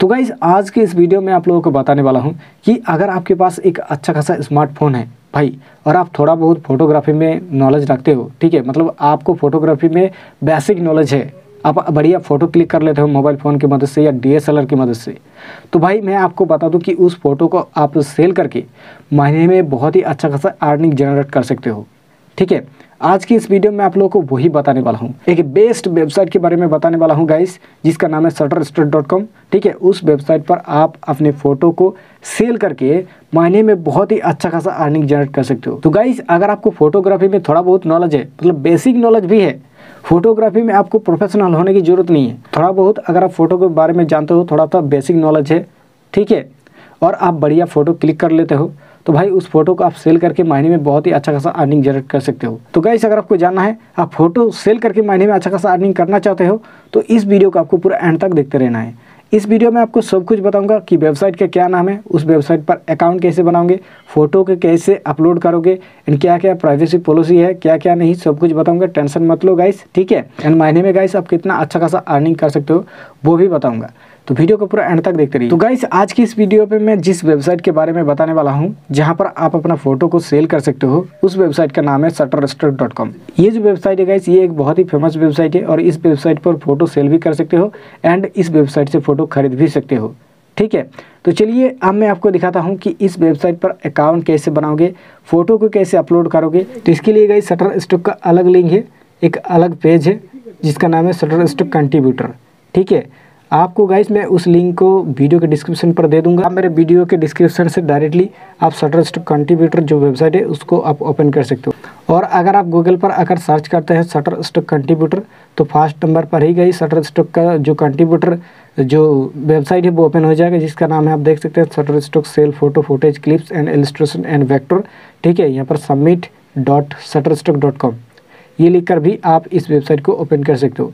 तो गाइज़ आज के इस वीडियो में आप लोगों को बताने वाला हूँ कि अगर आपके पास एक अच्छा खासा स्मार्टफ़ोन है, भाई, और आप थोड़ा बहुत फोटोग्राफी में नॉलेज रखते हो, ठीक है? मतलब आपको फोटोग्राफी में बेसिक नॉलेज है। आप बढ़िया फ़ोटो क्लिक कर लेते हो मोबाइल फ़ोन की मदद से या डी की मदद से। तो भाई, मैं आपको बता दूँ कि उस फ़ोटो को आप सेल करके महीने में बहुत ही अच्छा खासा अर्निंग जनरेट कर सकते हो, ठीक है? आज की इस वीडियो में आप लोगों को वही बताने वाला हूँ। एक बेस्ट वेबसाइट के बारे में बताने वाला हूँ गाइस जिसका नाम है कॉम ठीक है, उस वेबसाइट पर आप अपने फ़ोटो को सेल करके महीने में बहुत ही अच्छा खासा अर्निंग जनरेट कर सकते हो। तो गाइस अगर आपको फोटोग्राफी में थोड़ा बहुत नॉलेज है मतलब बेसिक नॉलेज भी है फोटोग्राफी में आपको प्रोफेशनल होने की ज़रूरत नहीं है। थोड़ा बहुत अगर आप फ़ोटो के बारे में जानते हो, थोड़ा सा बेसिक नॉलेज है। ठीक है, और आप बढ़िया फ़ोटो क्लिक कर लेते हो। तो भाई उस फ़ोटो को आप सेल करके महीने में बहुत ही अच्छा खासा अर्निंग जनरेट कर सकते हो। तो गाइस अगर आपको जानना है, आप फ़ोटो सेल करके महीने में अच्छा खासा अर्निंग करना चाहते हो तो इस वीडियो को आपको पूरा एंड तक देखते रहना है। इस वीडियो में आपको सब कुछ बताऊँगा कि वेबसाइट का क्या नाम है, उस वेबसाइट पर अकाउंट कैसे बनाओगे फ़ोटो के कैसे अपलोड करोगे एंड क्या क्या प्राइवेसी पॉलिसी है क्या क्या नहीं, सब कुछ बताऊँगा। टेंशन मत लो गाइस ठीक है? एंड महीने में गाइस आप कितना अच्छा खासा अर्निंग कर सकते हो, वो भी बताऊँगा। तो वीडियो को पूरा एंड तक देखते रहिए। तो गाइस आज की इस वीडियो पे मैं जिस वेबसाइट के बारे में बताने वाला हूँ, जहाँ पर आप अपना फ़ोटो को सेल कर सकते हो, उस वेबसाइट का नाम है सटर ये जो वेबसाइट है गाइस ये एक बहुत ही फ़ेमस वेबसाइट है और इस वेबसाइट पर फ़ोटो सेल भी कर सकते हो एंड इस वेबसाइट से फ़ोटो खरीद भी सकते हो। ठीक है? तो चलिए, अब मैं आपको दिखाता हूँ कि इस वेबसाइट पर अकाउंट कैसे बनाओगे फ़ोटो को कैसे अपलोड करोगे। तो इसके लिए गई सटर स्टॉक का अलग लिंक है, एक अलग पेज है, जिसका नाम है सटर स्टॉक कंट्रीब्यूटर ठीक है? आपको गाइस मैं उस लिंक को वीडियो के डिस्क्रिप्शन पर दे दूँगा। आप मेरे वीडियो के डिस्क्रिप्शन से डायरेक्टली आप सटर स्टॉक कंट्रीब्यूटर जो वेबसाइट है, उसको आप ओपन कर सकते हो। और अगर आप गूगल पर अगर सर्च करते हैं सटर स्टॉक कंट्रीब्यूटर तो फ़र्स्ट नंबर पर ही गई सटर स्टॉक का जो कंट्रीब्यूटर जो वेबसाइट है, वो ओपन हो जाएगा, जिसका नाम है, आप देख सकते हैं Shutterstock sell photo footage clips and illustration and vector ठीक है, यहाँ पर submit dot Shutterstock dot com ये लिख कर भी आप इस वेबसाइट को ओपन कर सकते हो।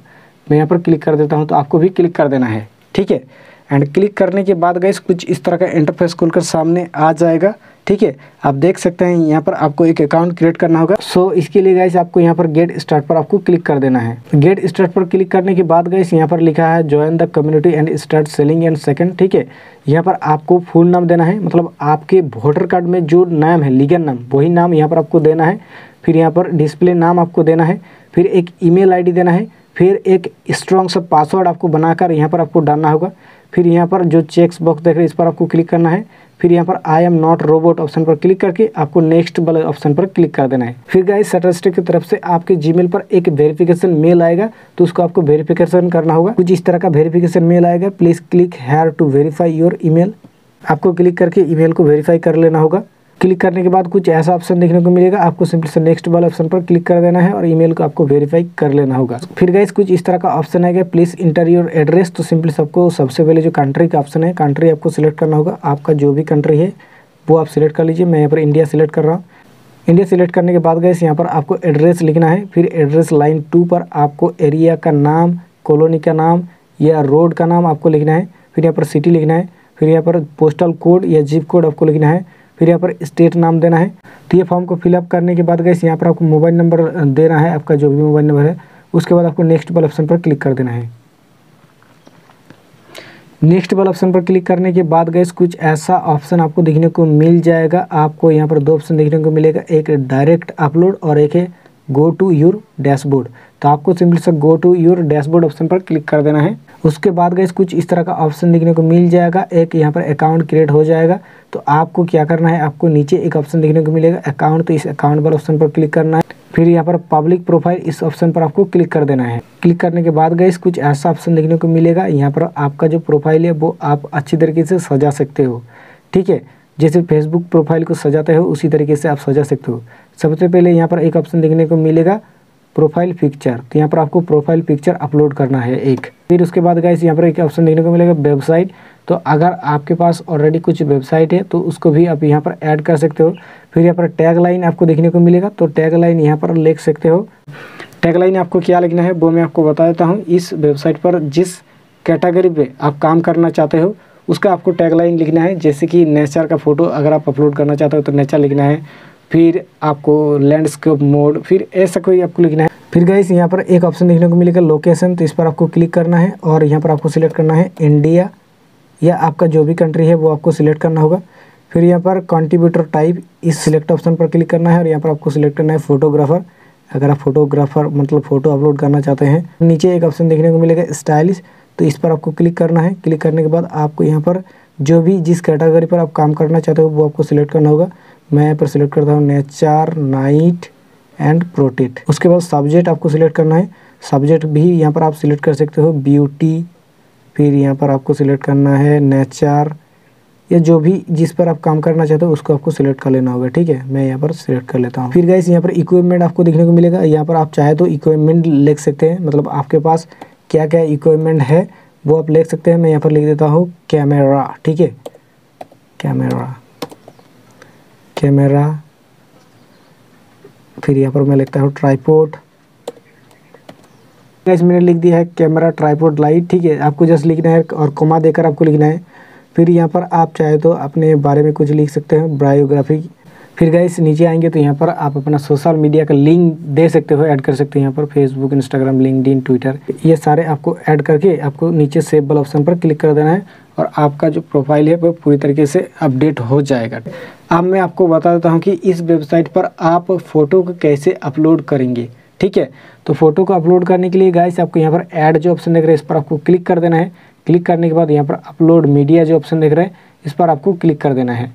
मैं यहाँ पर क्लिक कर देता हूँ तो आपको भी क्लिक कर देना है। ठीक है? एंड क्लिक करने के बाद गैस कुछ इस तरह का इंटरफेस खुलकर सामने आ जाएगा। ठीक है? आप देख सकते हैं यहाँ पर आपको एक अकाउंट क्रिएट करना होगा। सो so, इसके लिए गैस आपको यहाँ पर गेट स्टार्ट पर आपको क्लिक कर देना है। गेट स्टार्ट पर क्लिक करने के बाद गैस यहाँ पर लिखा है join the community and start selling and second ठीक है? यहाँ पर आपको फुल नाम देना है। मतलब आपके वोटर कार्ड में जो नाम है लीगल नाम वही नाम यहाँ पर आपको देना है। फिर यहाँ पर डिस्प्ले नाम आपको देना है। फिर एक ईमेल आईडी देना है। फिर एक स्ट्रॉन्ग सा पासवर्ड आपको बनाकर यहाँ पर आपको डालना होगा। फिर यहाँ पर जो चेक्स बॉक्स देख रहे हैं, इस पर आपको क्लिक करना है। फिर यहाँ पर I am not robot option पर क्लिक करके आपको नेक्स्ट वाले ऑप्शन पर क्लिक कर देना है। फिर गाइस सटरस्टिक की तरफ़ से आपके जीमेल पर एक वेरिफिकेशन मेल आएगा तो उसको आपको वेरिफिकेशन करना होगा। कुछ इस तरह का वेरिफिकेशन मेल आएगा। Please click here to verify your email आपको क्लिक करके ईमेल को वेरीफाई कर लेना होगा। क्लिक करने के बाद कुछ ऐसा ऑप्शन देखने को मिलेगा। आपको सिंपली से नेक्स्ट वाले ऑप्शन पर क्लिक कर देना है और ईमेल को आपको वेरीफाई कर लेना होगा। फिर गाइस कुछ इस तरह का ऑप्शन आएगा प्लीज़ इंटर योर एड्रेस तो सिंपली सबको सबसे पहले जो कंट्री का ऑप्शन है कंट्री आपको सिलेक्ट करना होगा। आपका जो भी कंट्री है, वो आप सिलेक्ट कर लीजिए। मैं यहाँ पर इंडिया सिलेक्ट कर रहा हूँ। इंडिया सिलेक्ट करने के बाद गए यहाँ पर आपको एड्रेस लिखना है। फिर एड्रेस लाइन टू पर आपको एरिया का नाम कॉलोनी का नाम या रोड का नाम आपको लिखना है। फिर यहाँ पर सिटी लिखना है। फिर यहाँ पर पोस्टल कोड या जिप कोड आपको लिखना है। फिर यहाँ पर स्टेट नाम देना है। तो ये फॉर्म को फिलअप करने के बाद गए यहाँ पर आपको मोबाइल नंबर देना है, आपका जो भी मोबाइल नंबर है। उसके बाद आपको नेक्स्ट वाले ऑप्शन पर क्लिक कर देना है। नेक्स्ट वाले ऑप्शन पर क्लिक करने के बाद गैस कुछ ऐसा ऑप्शन आपको देखने को मिल जाएगा। आपको यहाँ पर दो ऑप्शन देखने को मिलेगा। एक डायरेक्ट अपलोड और एक है गो टू योर डैशबोर्ड तो आपको सिंपली से go to your dashboard option पर क्लिक कर देना है। उसके बाद गैस कुछ इस तरह का ऑप्शन देखने को मिल जाएगा। एक यहाँ पर अकाउंट क्रिएट हो जाएगा। तो आपको क्या करना है? आपको नीचे एक ऑप्शन देखने को मिलेगा। अकाउंट तो इस अकाउंट वाले ऑप्शन पर क्लिक करना है। फिर यहाँ पर पब्लिक प्रोफ़ाइल इस ऑप्शन पर आपको क्लिक कर देना है। क्लिक करने के बाद गए कुछ ऐसा ऑप्शन देखने को मिलेगा। यहाँ पर आपका जो प्रोफ़ाइल है, वो आप अच्छी तरीके से सजा सकते हो। ठीक है? जैसे फेसबुक प्रोफ़ाइल को सजाते हो, उसी तरीके से आप सजा सकते हो। सबसे पहले यहाँ पर एक ऑप्शन देखने को मिलेगा। प्रोफ़ाइल पिक्चर तो यहाँ पर आपको प्रोफ़ाइल पिक्चर अपलोड करना है एक। फिर उसके बाद गाइस यहाँ पर एक ऑप्शन देखने को मिलेगा वेबसाइट तो अगर आपके पास ऑलरेडी कुछ वेबसाइट है तो उसको भी आप यहाँ पर ऐड कर सकते हो। फिर यहाँ पर टैग लाइन आपको देखने को मिलेगा तो टैग लाइन यहाँ पर लिख सकते हो। टैग लाइन आपको क्या लिखना है, वो मैं आपको बता देता हूँ। इस वेबसाइट पर जिस कैटेगरी पे आप काम करना चाहते हो, उसका आपको टैग लाइन लिखना है। जैसे कि नेचर का फ़ोटो अगर आप अपलोड करना चाहते हो तो नेचर लिखना है। फिर आपको लैंडस्केप मोड फिर ऐसा कोई आपको लिखना है? फिर गाइस यहाँ पर एक ऑप्शन देखने को मिलेगा लोकेशन तो इस पर आपको क्लिक करना है और यहाँ पर आपको सिलेक्ट करना है इंडिया या आपका जो भी कंट्री है वो आपको सिलेक्ट करना होगा। फिर यहाँ पर कंट्रीब्यूटर टाइप इस सिलेक्ट ऑप्शन पर क्लिक करना है और यहाँ पर आपको सिलेक्ट करना है फोटोग्राफर अगर आप फोटोग्राफर मतलब फ़ोटो अपलोड करना चाहते हैं, नीचे एक ऑप्शन देखने को मिलेगा स्टाइलिश तो इस पर आपको क्लिक करना है। क्लिक करने के बाद आपको यहाँ पर जो भी जिस कैटेगरी पर आप काम करना चाहते हो, वो आपको सिलेक्ट करना होगा। मैं यहाँ पर सिलेक्ट करता हूँ नेचर नाइट एंड प्रोटेट उसके बाद सब्जेक्ट आपको सिलेक्ट करना है। सब्जेक्ट भी यहाँ पर आप सिलेक्ट कर सकते हो। ब्यूटी फिर यहाँ पर आपको सिलेक्ट करना है नेचर या जो भी जिस पर आप काम करना चाहते हो, उसको आपको सिलेक्ट कर लेना होगा, ठीक है? मैं यहाँ पर सिलेक्ट कर लेता हूँ। फिर गाइस यहाँ पर इक्विपमेंट आपको देखने को मिलेगा। यहाँ पर आप चाहे तो इक्विपमेंट लिख सकते हैं। मतलब आपके पास क्या क्या इक्विपमेंट है, वो आप लिख सकते हैं। मैं यहाँ पर लिख देता हूँ कैमरा ठीक है? कैमरा कैमरा फिर यहाँ पर मैं लिखता हूँ ट्राईपोर्ट गैस मैंने लिख दिया है कैमरा ट्राईपोर्ट लाइट ठीक है? आपको जस्ट लिखना है और कोमा देकर आपको लिखना है। फिर यहाँ पर आप चाहे तो अपने बारे में कुछ लिख सकते हैं बायोग्राफी फिर गए नीचे आएँगे तो यहाँ पर आप अपना सोशल मीडिया का लिंक दे सकते हो ऐड कर सकते हो यहाँ पर फेसबुक इंस्टाग्राम लिंकड ट्विटर ये सारे आपको ऐड करके आपको नीचे सेव वाला ऑप्शन पर क्लिक कर देना है और आपका जो प्रोफ़ाइल है वो पूरी तरीके से अपडेट हो जाएगा। अब मैं आपको बता देता हूँ कि इस वेबसाइट पर आप फ़ोटो को कैसे अपलोड करेंगे, ठीक है? तो फ़ोटो को अपलोड करने के लिए गाइस आपको यहाँ पर ऐड जो ऑप्शन देख रहे हैं, इस पर आपको क्लिक कर देना है। क्लिक करने के बाद यहाँ पर अपलोड मीडिया जो ऑप्शन देख रहे हैं, इस पर आपको क्लिक कर देना है।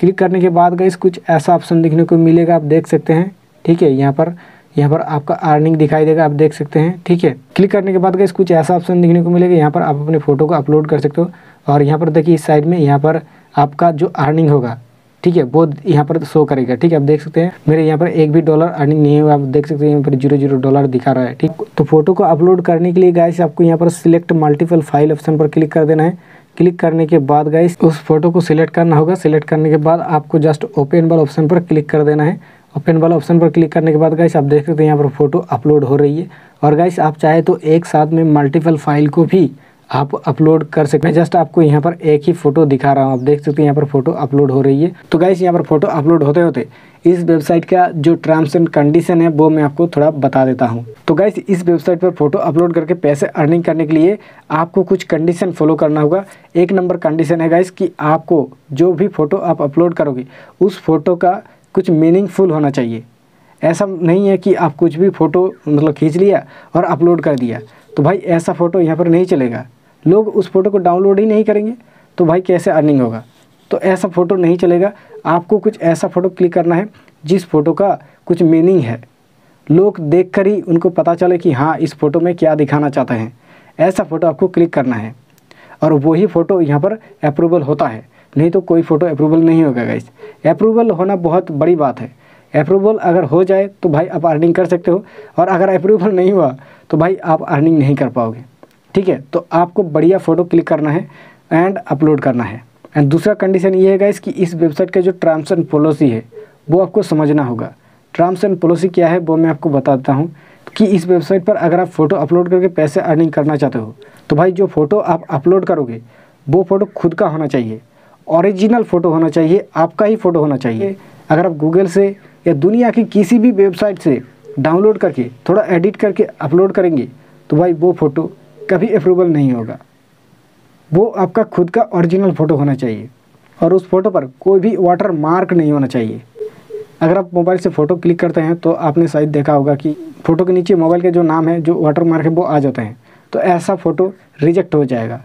क्लिक करने के बाद गाइस कुछ ऐसा ऑप्शन देखने को मिलेगा, आप देख सकते हैं। ठीक है, यहाँ पर यहाँ पर आपका अर्निंग दिखाई देगा, आप देख सकते हैं। ठीक है, क्लिक करने के बाद गाइस कुछ ऐसा ऑप्शन देखने को मिलेगा, यहाँ पर आप अपने फ़ोटो को अपलोड कर सकते हो। और यहाँ पर देखिए, इस साइड में यहाँ पर आपका जो अर्निंग होगा, ठीक है, वो यहाँ पर शो करेगा। ठीक है, आप देख सकते हैं, मेरे यहाँ पर एक भी डॉलर अर्निंग नहीं हुआ आप देख सकते हैं, यहाँ पर ज़ीरो ज़ीरो डॉलर दिखा रहा है। ठीक तो फ़ोटो को अपलोड करने के लिए गाइस आपको यहाँ पर सिलेक्ट मल्टीपल फ़ाइल ऑप्शन पर क्लिक कर देना है। क्लिक करने के बाद गाइस उस फ़ोटो को सिलेक्ट करना होगा। सिलेक्ट करने के बाद आपको जस्ट ओपन वाला ऑप्शन पर क्लिक कर देना है। ओपन वाला ऑप्शन पर क्लिक करने के बाद गाइस आप देख सकते हैं यहाँ पर फ़ोटो अपलोड हो रही है। और गाइस आप चाहे तो एक साथ में मल्टीपल फ़ाइल को भी आप अपलोड कर सकते हैं। जस्ट आपको यहाँ पर एक ही फ़ोटो दिखा रहा हूँ। आप देख सकते हैं यहाँ पर फ़ोटो अपलोड हो रही है। तो गाइस यहाँ पर फ़ोटो अपलोड होते होते इस वेबसाइट का जो टर्म्स एंड कंडीशन है, वो मैं आपको थोड़ा बता देता हूँ। तो गाइस इस वेबसाइट पर फ़ोटो अपलोड करके पैसे अर्निंग करने के लिए आपको कुछ कंडीशन फॉलो करना होगा। एक नंबर कंडीशन है गाइस कि आपको जो भी फ़ोटो आप अपलोड करोगे, उस फ़ोटो का कुछ मीनिंगफुल होना चाहिए। ऐसा नहीं है कि आप कुछ भी फ़ोटो मतलब खींच लिया और अपलोड कर दिया। तो भाई ऐसा फ़ोटो यहाँ पर नहीं चलेगा। लोग उस फ़ोटो को डाउनलोड ही नहीं करेंगे तो भाई कैसे अर्निंग होगा? तो ऐसा फ़ोटो नहीं चलेगा। आपको कुछ ऐसा फ़ोटो क्लिक करना है, जिस फ़ोटो का कुछ मीनिंग है। लोग देख ही उनको पता चले कि हाँ इस फ़ोटो में क्या दिखाना चाहते हैं। ऐसा फ़ोटो आपको क्लिक करना है। और वही फ़ोटो यहाँ पर अप्रूवल होता है। नहीं तो कोई फ़ोटो अप्रूवल नहीं होगा गाइस अप्रूवल होना बहुत बड़ी बात है। अप्रूवल अगर हो जाए तो भाई आप अर्निंग कर सकते हो। और अगर अप्रूवल नहीं हुआ तो भाई आप अर्निंग नहीं कर पाओगे। ठीक है? तो आपको बढ़िया फ़ोटो क्लिक करना है एंड अपलोड करना है। एंड दूसरा कंडीशन ये है कि इस वेबसाइट का जो टर्म्स एंड पॉलिसी है वो आपको समझना होगा। टर्म्स एंड पॉलिसी क्या है वो मैं आपको बता देता हूँ कि इस वेबसाइट पर अगर आप फ़ोटो अपलोड करके पैसे अर्निंग करना चाहते हो तो भाई जो फ़ोटो आप अपलोड करोगे वो फ़ोटो खुद का होना चाहिए। ओरिजिनल फ़ोटो होना चाहिए आपका ही फ़ोटो होना चाहिए। अगर आप गूगल से या दुनिया की किसी भी वेबसाइट से डाउनलोड करके, थोड़ा एडिट करके अपलोड करेंगे तो भाई वो फ़ोटो कभी अप्रूवल नहीं होगा। वो आपका खुद का ओरिजिनल फ़ोटो होना चाहिए और उस फ़ोटो पर कोई भी वाटर मार्क नहीं होना चाहिए। अगर आप मोबाइल से फ़ोटो क्लिक करते हैं तो आपने शायद देखा होगा कि फ़ोटो के नीचे मोबाइल के जो नाम है, जो वाटर मार्क है, वो आ जाते हैं। तो ऐसा फ़ोटो रिजेक्ट हो जाएगा।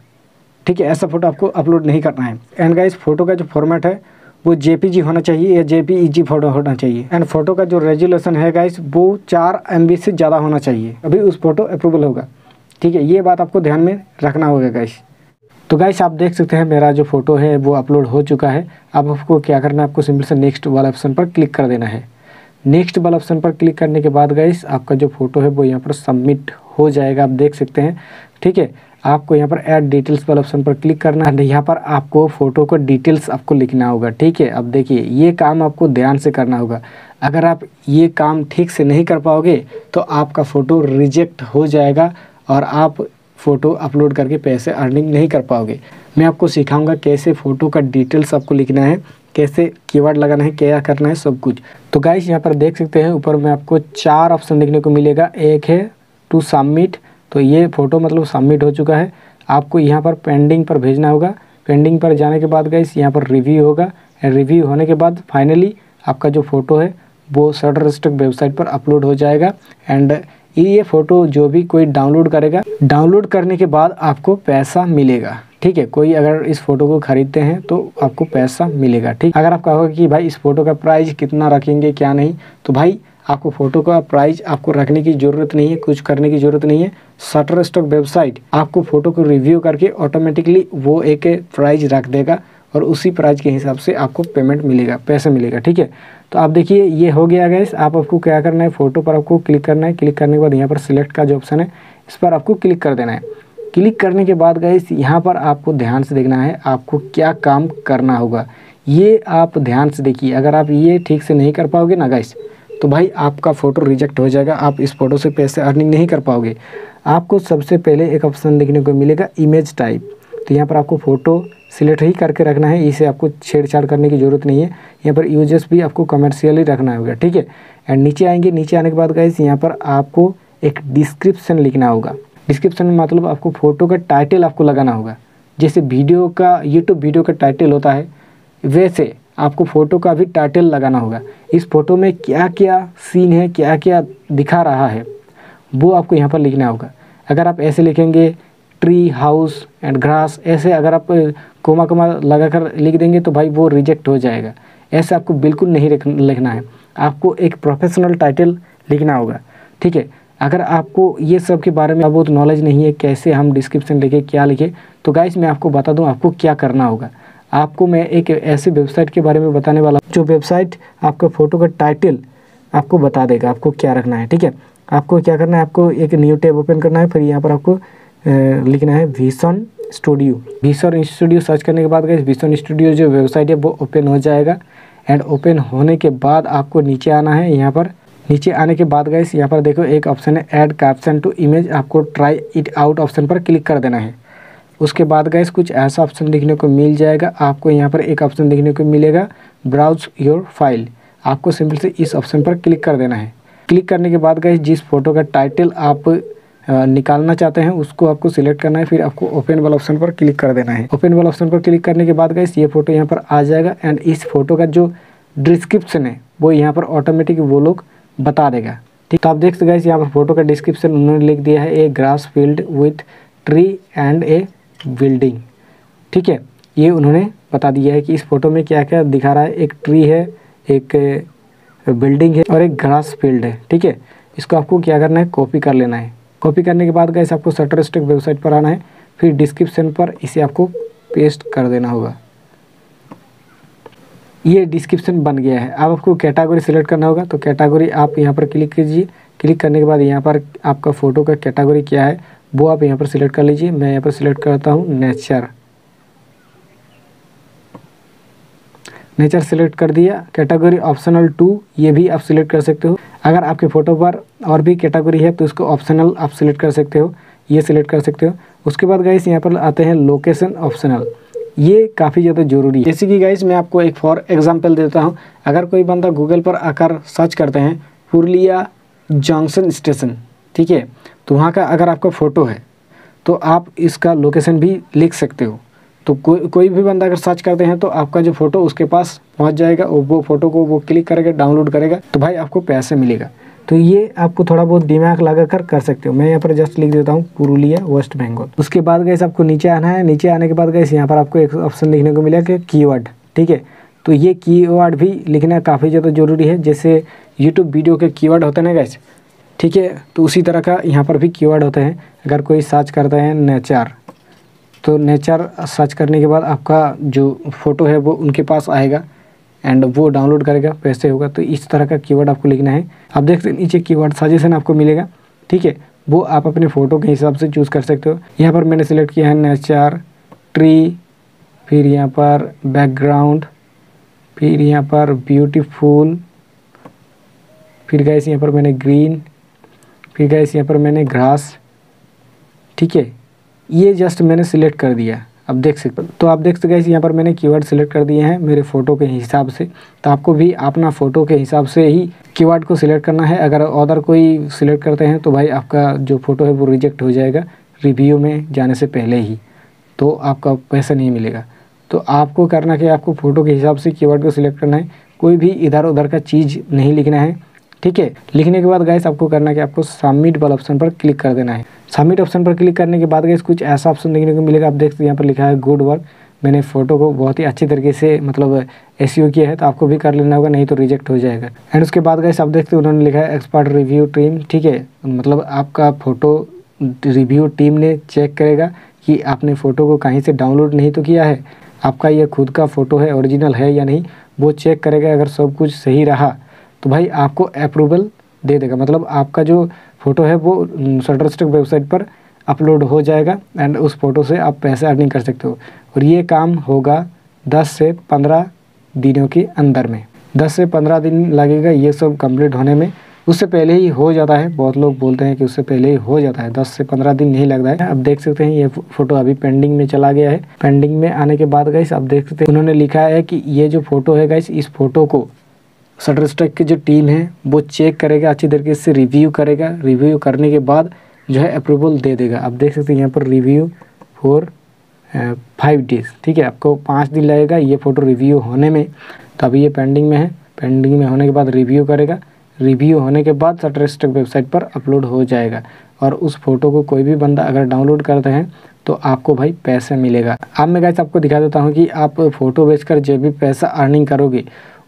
ठीक है, ऐसा फ़ोटो आपको अपलोड नहीं करना है। एंड गाइस फ़ोटो का जो फॉर्मेट है वो जेपीजी होना चाहिए या जे पी फ़ोटो होना चाहिए। एंड फ़ोटो का जो रेजुलेशन है गाइस वो चार एम से ज़्यादा होना चाहिए। अभी उस फ़ोटो अप्रूवल होगा। ठीक है, ये बात आपको ध्यान में रखना होगा गाइस तो गाइस आप देख सकते हैं मेरा जो फ़ोटो है, वो अपलोड हो चुका है। अब आपको क्या करना है, आपको सिंपल से नेक्स्ट वाला ऑप्शन पर क्लिक कर देना है। नेक्स्ट वाला ऑप्शन पर क्लिक करने के बाद गाइस आपका जो फ़ोटो है, वो यहाँ पर सबमिट हो जाएगा, आप देख सकते हैं। ठीक है आपको यहाँ पर ऐड डिटेल्स वाले ऑप्शन पर क्लिक करना है। यहाँ पर आपको फ़ोटो को डिटेल्स आपको लिखना होगा, ठीक है? अब देखिए, ये काम आपको ध्यान से करना होगा। अगर आप ये काम ठीक से नहीं कर पाओगे तो आपका फ़ोटो रिजेक्ट हो जाएगा और आप फ़ोटो अपलोड करके पैसे अर्निंग नहीं कर पाओगे। मैं आपको सिखाऊँगा कैसे फ़ोटो का डिटेल्स आपको लिखना है, कैसे कीवर्ड लगाना है, क्या करना है, सब कुछ। तो गाइस यहाँ पर देख सकते हैं, ऊपर में आपको चार ऑप्शन देखने को मिलेगा। एक है टू सबमिट तो ये फ़ोटो मतलब सबमिट हो चुका है। आपको यहाँ पर पेंडिंग पर भेजना होगा। पेंडिंग पर जाने के बाद गाइस यहाँ पर रिव्यू होगा। रिव्यू होने के बाद फाइनली आपका जो फ़ोटो है, वो स्टक वेबसाइट पर अपलोड हो जाएगा। एंड ये फ़ोटो जो भी कोई डाउनलोड करेगा डाउनलोड करने के बाद आपको पैसा मिलेगा। ठीक है, कोई अगर इस फ़ोटो को ख़रीदते हैं तो आपको पैसा मिलेगा। ठीक, अगर आप कहोगे कि भाई इस फ़ोटो का प्राइस कितना रखेंगे, क्या नहीं तो भाई आपको फ़ोटो का प्राइस आपको रखने की ज़रूरत नहीं है, कुछ करने की ज़रूरत नहीं है। शटर स्टॉक वेबसाइट आपको फ़ोटो को रिव्यू करके ऑटोमेटिकली वो एक प्राइज रख देगा और उसी प्राइज के हिसाब से आपको पेमेंट मिलेगा, पैसा मिलेगा, ठीक है? तो आप देखिए, ये हो गया गैस आप आपको क्या करना है फ़ोटो पर आपको क्लिक करना है क्लिक करने के बाद यहाँ पर सिलेक्ट का जो ऑप्शन है, इस पर आपको क्लिक कर देना है। क्लिक करने के बाद गैस यहाँ पर आपको ध्यान से देखना है, आपको क्या काम करना होगा। ये आप ध्यान से देखिए, अगर आप ये ठीक से नहीं कर पाओगे ना गैस तो भाई आपका फ़ोटो रिजेक्ट हो जाएगा। आप इस फ़ोटो से पैसे अर्निंग नहीं कर पाओगे। आपको सबसे पहले एक ऑप्शन देखने को मिलेगा इमेज टाइप तो यहाँ पर आपको फ़ोटो सिलेक्ट ही करके रखना है। इसे आपको छेड़छाड़ करने की ज़रूरत नहीं है। यहाँ पर यूज़र्स भी आपको कमर्शियली रखना होगा, ठीक है? एंड नीचे आएँगे। नीचे आने के बाद गाइस यहाँ पर आपको एक डिस्क्रिप्शन लिखना होगा। डिस्क्रिप्शन में मतलब आपको फ़ोटो का टाइटल आपको लगाना होगा। जैसे वीडियो का यूट्यूब वीडियो का टाइटल होता है, वैसे। आपको फ़ोटो का भी टाइटल लगाना होगा। इस फ़ोटो में क्या क्या सीन है क्या क्या दिखा रहा है, वो आपको यहाँ पर लिखना होगा। अगर आप ऐसे लिखेंगे ट्री हाउस एंड ग्रास ऐसे अगर आप कोमा कोमा लगा कर लिख देंगे तो भाई वो रिजेक्ट हो जाएगा। ऐसे आपको बिल्कुल नहीं लिखना है। आपको एक प्रोफेशनल टाइटल लिखना होगा। ठीक है? अगर आपको ये सब के बारे में बहुत नॉलेज नहीं है, कैसे हम डिस्क्रिप्शन लिखे, क्या लिखे तो गाइस मैं आपको बता दूँ आपको क्या करना होगा। आपको मैं एक ऐसी वेबसाइट के बारे में बताने वाला हूँ, जो वेबसाइट आपका फ़ोटो का टाइटल आपको बता देगा, आपको क्या रखना है, ठीक है? आपको क्या करना है, आपको एक न्यू टैब ओपन करना है, फिर यहाँ पर आपको लिखना है Vision Studio Vision Studio search करने के बाद गए विसन स्टूडियो जो वेबसाइट है, वो ओपन हो जाएगा। एंड ओपन होने के बाद आपको नीचे आना है, यहाँ पर। नीचे आने के बाद गए यहाँ पर देखो एक ऑप्शन है ऐड कैप्शन टू इमेज आपको ट्राई इट आउट ऑप्शन पर क्लिक कर देना है। उसके बाद गए कुछ ऐसा ऑप्शन देखने को मिल जाएगा। आपको यहाँ पर एक ऑप्शन देखने को मिलेगा। ब्राउज योर फ़ाइल आपको सिंपल से इस ऑप्शन पर क्लिक कर देना है। क्लिक करने के बाद गए जिस फ़ोटो का टाइटल आप निकालना चाहते हैं, उसको आपको सिलेक्ट करना है। फिर आपको ओपन वाला ऑप्शन पर क्लिक कर देना है। ओपन वाला ऑप्शन पर क्लिक करने के बाद गए ये फ़ोटो यहाँ पर आ जाएगा एंड इस फ़ोटो का जो डिस्क्रिप्शन है, वो यहाँ पर ऑटोमेटिक वो लोग बता देगा। ठीक तो आप देख सकते गए यहाँ पर फ़ोटो का डिस्क्रिप्शन उन्होंने लिख दिया है। A grass field with tree and a building ठीक है? ये उन्होंने बता दिया है कि इस फ़ोटो में क्या क्या दिखा रहा है। एक ट्री है, एक बिल्डिंग है और एक ग्रास फ़ील्ड है। ठीक है? इसको आपको क्या करना है? कॉपी कर लेना है। कॉपी करने के बाद गैस आपको शटर वेबसाइट पर आना है। फिर डिस्क्रिप्शन पर इसे आपको पेस्ट कर देना होगा। ये डिस्क्रिप्शन बन गया है। अब आपको कैटेगरी सेलेक्ट करना होगा। तो कैटेगरी आप यहाँ पर क्लिक कीजिए। क्लिक करने के बाद यहाँ पर आपका फ़ोटो का कैटेगरी क्या है? वो आप यहाँ पर सिलेक्ट कर लीजिए, मैं यहाँ पर सिलेक्ट करता हूँ नेचर नेचर सिलेक्ट कर दिया कैटेगरी ऑप्शनल टू ये भी आप सिलेक्ट कर सकते हो। अगर आपके फ़ोटो पर और भी कैटेगरी है तो इसको ऑप्शनल आप सिलेक्ट कर सकते हो, ये सिलेक्ट कर सकते हो। उसके बाद गाइस यहाँ पर आते हैं लोकेशन ऑप्शनल ये काफ़ी ज़्यादा ज़रूरी है। जैसे कि गाइस मैं आपको एक फॉर एग्जांपल देता हूँ। अगर कोई बंदा गूगल पर आकर सर्च करते हैं, पुरलिया जंक्शन स्टेशन ठीक है? तो वहाँ का अगर आपका फ़ोटो है तो आप इसका लोकेशन भी लिख सकते हो। तो कोई कोई भी बंदा अगर सर्च करते हैं तो आपका जो फ़ोटो उसके पास पहुँच जाएगा वो फ़ोटो को वो क्लिक करेगा, डाउनलोड करेगा तो भाई आपको पैसे मिलेगा। तो ये आपको थोड़ा बहुत दिमाग लगा कर कर सकते हो। मैं यहाँ पर जस्ट लिख देता हूँ, पुरुलिया, वेस्ट बंगाल। उसके बाद गए आपको नीचे आना है। नीचे आने के बाद गए यहाँ पर आपको एक ऑप्शन लिखने को मिला कि कीवर्ड ठीक है? तो ये कीवर्ड भी लिखना काफ़ी ज़्यादा ज़रूरी है। जैसे यूट्यूब वीडियो के कीवर्ड होते हैं ना गैस ठीक है? तो उसी तरह का यहाँ पर भी कीवर्ड होते हैं। अगर कोई सर्च करता है नेचर तो नेचर सर्च करने के बाद आपका जो फ़ोटो है वो उनके पास आएगा एंड वो डाउनलोड करेगा पैसे होगा। तो इस तरह का कीवर्ड आपको लिखना है। आप देख सकते नीचे कीवर्ड सजेशन आपको मिलेगा। ठीक है? वो आप अपने फ़ोटो के हिसाब से चूज़ कर सकते हो। यहाँ पर मैंने सेलेक्ट किया है नेचर ट्री फिर यहाँ पर बैकग्राउंड फिर यहाँ पर ब्यूटीफुल फिर गैस यहाँ पर मैंने ग्रीन फिर गैस यहाँ पर मैंने ग्रास ठीक है? ये जस्ट मैंने सिलेक्ट कर दिया अब देख सकते तो आप देख सकते हैं यहाँ पर मैंने कीवर्ड सिलेक्ट कर दिए हैं मेरे फ़ोटो के हिसाब से। तो आपको भी अपना फ़ोटो के हिसाब से ही कीवर्ड को सिलेक्ट करना है। अगर अदर कोई सिलेक्ट करते हैं तो भाई आपका जो फ़ोटो है वो रिजेक्ट हो जाएगा रिव्यू में जाने से पहले ही। तो आपका पैसा नहीं मिलेगा। तो आपको करना कि आपको फ़ोटो के हिसाब से कीवर्ड को सिलेक्ट करना है। कोई भी इधर उधर का चीज़ नहीं लिखना है। ठीक है? लिखने के बाद गैस आपको करना कि आपको सबमिट वाला ऑप्शन पर क्लिक कर देना है। सबमिट ऑप्शन पर क्लिक करने के बाद गैस कुछ ऐसा ऑप्शन देखने को मिलेगा। आप देख सकते यहाँ पर लिखा है गुड वर्क मैंने फ़ोटो को बहुत ही अच्छी तरीके से मतलब एस किया है तो आपको भी कर लेना होगा, नहीं तो रिजेक्ट हो जाएगा। एंड उसके बाद गैस आप देखते उन्होंने लिखा है एक्सपर्ट रिव्यू टीम ठीक है? मतलब आपका फ़ोटो रिव्यू टीम ने चेक करेगा कि आपने फ़ोटो को कहीं से डाउनलोड नहीं तो किया है। आपका यह खुद का फ़ोटो है ओरिजिनल है या नहीं, वो चेक करेगा, अगर सब कुछ सही रहा। तो भाई आपको अप्रूवल दे देगा। मतलब आपका जो फ़ोटो है वो शटर स्टक वेबसाइट पर अपलोड हो जाएगा एंड उस फ़ोटो से आप पैसे अर्निंग कर सकते हो। और ये काम होगा 10 से 15 दिनों के अंदर में। 10 से 15 दिन लगेगा ये सब कंप्लीट होने में। उससे पहले ही हो जाता है। बहुत लोग बोलते हैं कि उससे पहले ही हो जाता है। 10 से 15 दिन नहीं लगता है। अब देख सकते हैं ये फ़ोटो अभी पेंडिंग में चला गया है। पेंडिंग में आने के बाद गई अब देख सकते हैं, उन्होंने लिखा है कि ये जो फ़ोटो है गाइस इस फ़ोटो को शटर स्ट्राइक की जो टीम है, वो चेक करेगा, अच्छी तरीके से रिव्यू करेगा। रिव्यू करने के बाद जो है अप्रूवल दे देगा। आप देख सकते हैं यहाँ पर रिव्यू फॉर फाइव डेज़ ठीक है, आपको पाँच दिन लगेगा ये फ़ोटो रिव्यू होने में। तो अभी ये पेंडिंग में है। पेंडिंग में होने के बाद रिव्यू करेगा। रिव्यू होने के बाद शटर स्ट्रक वेबसाइट पर अपलोड हो जाएगा। और उस फ़ोटो को कोई भी बंदा अगर डाउनलोड करते हैं तो आपको भाई पैसे मिलेगा। अब मैं गैस आपको दिखा देता हूँ कि आप फ़ोटो बेचकर जो भी पैसा अर्निंग करोगे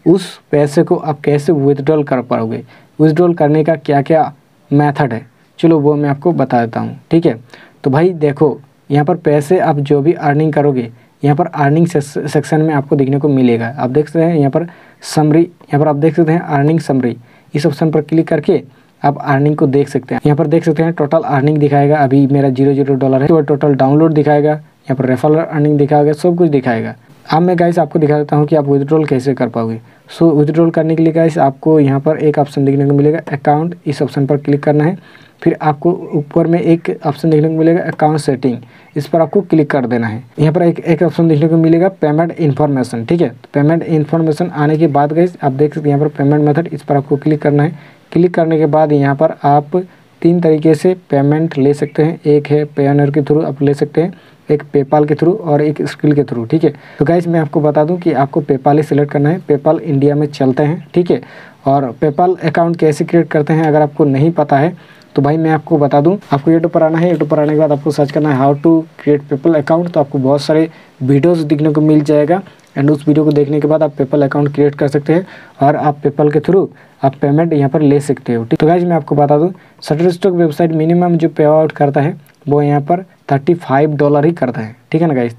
उस पैसे को आप कैसे विदड्रॉल कर पाओगे? विदड्रॉल करने का क्या क्या मेथड है? चलो वो मैं आपको बता देता हूँ, ठीक है? तो भाई देखो, यहाँ पर पैसे आप जो भी अर्निंग करोगे, यहाँ पर अर्निंग सेक्शन में आपको देखने को मिलेगा। आप देख सकते हैं यहाँ पर समरी यहाँ पर आप देख सकते हैं अर्निंग समरी इस ऑप्शन पर क्लिक करके आप अर्निंग को देख सकते हैं। यहाँ पर देख सकते हैं टोटल अर्निंग दिखाएगा। अभी मेरा ज़ीरो ज़ीरो डॉलर है तो टोटल डाउनलोड दिखाएगा। यहाँ पर रेफरल अर्निंग दिखाएगा, सब कुछ दिखाएगा। अब मैं गाइस आपको दिखा देता हूँ कि आप विदड्रॉल कैसे कर पाओगे। सो विदड्रॉल करने के लिए गाइस आपको यहाँ पर एक ऑप्शन देखने को मिलेगा अकाउंट इस ऑप्शन पर क्लिक करना है। फिर आपको ऊपर में एक ऑप्शन देखने को मिलेगा अकाउंट सेटिंग इस पर आपको क्लिक कर देना है। यहाँ पर एक एक ऑप्शन देखने को मिलेगा पेमेंट इन्फॉर्मेशन ठीक है? पेमेंट इन्फॉर्मेशन आने के बाद गई आप देख सकते हैं, यहाँ पर पेमेंट मेथड इस पर आपको क्लिक करना है। क्लिक करने के बाद यहाँ पर आप तीन तरीके से पेमेंट ले सकते हैं। एक है पेनर के थ्रू आप ले सकते हैं। एक पेपाल के थ्रू और एक स्किल के थ्रू ठीक है? तो गाइज़ मैं आपको बता दूँ कि आपको पेपाल ही सिलेक्ट करना है। पेपाल इंडिया में चलते हैं, ठीक है? और पेपाल अकाउंट कैसे क्रिएट करते हैं, अगर आपको नहीं पता है तो भाई मैं आपको बता दूँ। आपको यूट्यूब पर आना है यूट्यूब पर आने के बाद आपको सर्च करना है how to create PayPal account तो आपको बहुत सारे वीडियोस दिखने को मिल जाएगा। एंड उस वीडियो को देखने के बाद आप पेपल अकाउंट क्रिएट कर सकते हैं और आप पेपल के थ्रू आप पेमेंट यहाँ पर ले सकते हो, ठीक? तो गाइज़ मैं आपको बता दूँ सटर स्टॉक वेबसाइट मिनिमम जो पे आउट करता है, वो यहाँ पर थर्टी फाइव डॉलर ही करता है। ठीक है ना गाइज़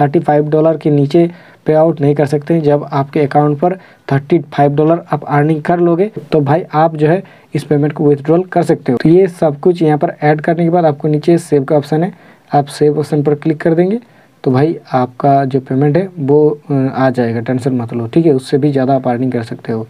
थर्टी फाइव डॉलर के नीचे पे आउट नहीं कर सकते। हैं जब आपके अकाउंट पर थर्टी फाइव डॉलर आप अर्निंग कर लोगे तो भाई आप जो है इस पेमेंट को विथड्रॉल कर सकते हो। तो ये सब कुछ यहाँ पर ऐड करने के बाद आपको नीचे सेव का ऑप्शन है। आप सेव ऑप्शन पर क्लिक कर देंगे तो भाई आपका जो पेमेंट है वो आ जाएगा। टेंशन मत लो। ठीक है? उससे भी ज़्यादा आप अर्निंग कर सकते हो।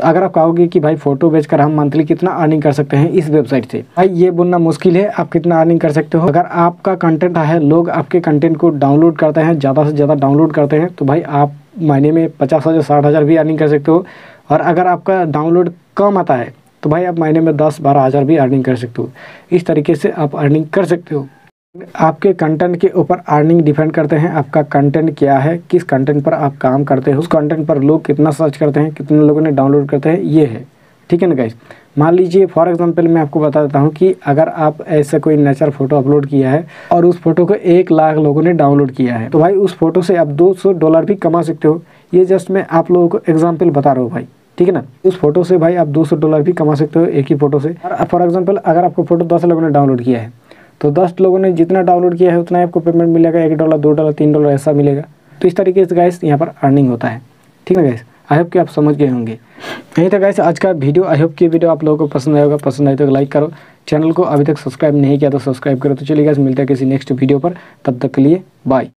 तो अगर आप कहोगे कि भाई फ़ोटो बेचकर हम मंथली कितना अर्निंग कर सकते हैं इस वेबसाइट से, भाई ये बोलना मुश्किल है, आप कितना अर्निंग कर सकते हो। अगर आपका कंटेंट है, लोग आपके कंटेंट को डाउनलोड करते हैं, ज़्यादा से ज़्यादा डाउनलोड करते हैं तो भाई आप महीने में पचास हज़ार, साठ हज़ार भी अर्निंग कर सकते हो। और अगर आपका डाउनलोड कम आता है तो भाई आप महीने में दस बारह हज़ार भी अर्निंग कर सकते हो। इस तरीके से आप अर्निंग कर सकते हो। आपके कंटेंट के ऊपर अर्निंग डिपेंड करते हैं, आपका कंटेंट क्या है, किस कंटेंट पर आप काम करते हैं, उस कंटेंट पर लोग कितना सर्च करते हैं, कितने लोगों ने डाउनलोड करते हैं, ये है। ठीक है ना गाइस मान लीजिए फॉर एग्जांपल मैं आपको बता देता हूँ कि अगर आप ऐसा कोई नेचर फ़ोटो अपलोड किया है और उस फ़ोटो को एक लाख लोगों ने डाउनलोड किया है तो भाई उस फ़ोटो से आप 200 डॉलर भी कमा सकते हो। ये जस्ट मैं आप लोगों को एग्ज़ाम्पल बता रहा हूँ भाई। ठीक है ना? उस फ़ोटो से भाई आप 200 डॉलर भी कमा सकते हो एक ही फ़ोटो से। फॉर एग्ज़ाम्पल अगर आपको फ़ोटो दस लोगों ने डाउनलोड किया है तो दस लोगों ने जितना डाउनलोड किया है, उतना ही आपको पेमेंट मिलेगा। एक डॉलर दो डॉलर तीन डॉलर ऐसा मिलेगा। तो इस तरीके से गैस यहाँ पर अर्निंग होता है। ठीक है गैस आई होप कि आप समझ गए होंगे। यही था गैस आज का वीडियो आई होप की वीडियो आप लोगों को पसंद आएगा पसंद आए तो लाइक करो। चैनल को अभी तक सब्सक्राइब नहीं किया तो सब्सक्राइब करो। तो चलिए गैस मिलता है किसी नेक्स्ट वीडियो पर। तब तक के लिए बाय